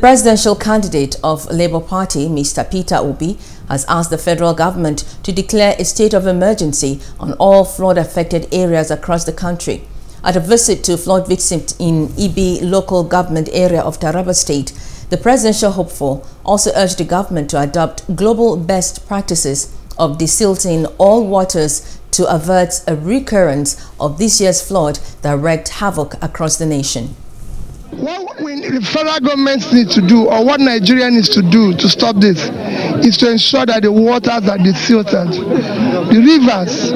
Presidential candidate of Labour Party, Mr. Peter Obi, has asked the federal government to declare a state of emergency on all flood-affected areas across the country. At a visit to flood victims in Ibi local government area of Taraba State, the presidential hopeful also urged the government to adopt global best practices of desilting all waters to avert a recurrence of this year's flood that wreaked havoc across the nation. What we, the federal government needs to do, or what Nigeria needs to do to stop this, is to ensure that the waters are desilted. The rivers,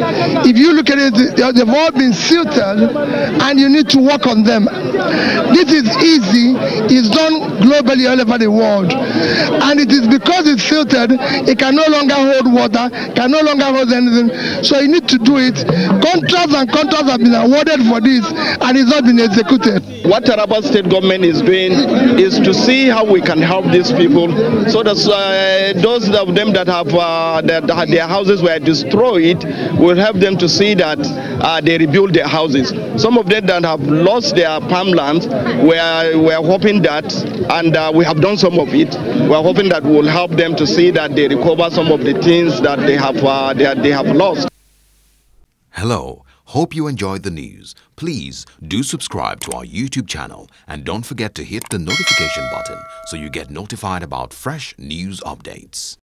if you look at it, they've all been silted, and you need to work on them. This is easy. It's all over the world, and it is because it's silted, it can no longer hold water, can no longer hold anything. So you need to do it. Contracts and contracts have been awarded for this, and it's not been executed. What Taraba State government is doing is to see how we can help these people so that uh, those of them that have uh, that their houses were destroyed will help them to see that uh, they rebuild their houses. Some of them that have lost their farmlands, we are, we are hoping that, and uh, we have done some of it, we are hoping that will help them to see that they recover some of the things that they have, uh, they, they have lost. Hello. Hope you enjoyed the news. Please do subscribe to our YouTube channel and don't forget to hit the notification button so you get notified about fresh news updates.